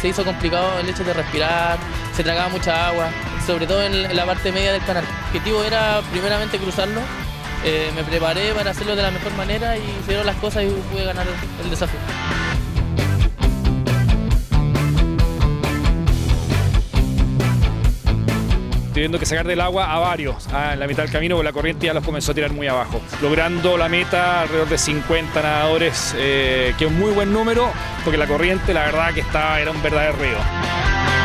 se hizo complicado el hecho de respirar, se tragaba mucha agua, sobre todo en la parte media del canal. El objetivo era primeramente cruzarlo, eh, me preparé para hacerlo de la mejor manera y se dieron las cosas y pude ganar el desafío. Teniendo que sacar del agua a varios ah, en la mitad del camino porque la corriente ya los comenzó a tirar muy abajo, logrando la meta alrededor de 50 nadadores, eh, que es un muy buen número porque la corriente la verdad que estaba, era un verdadero río.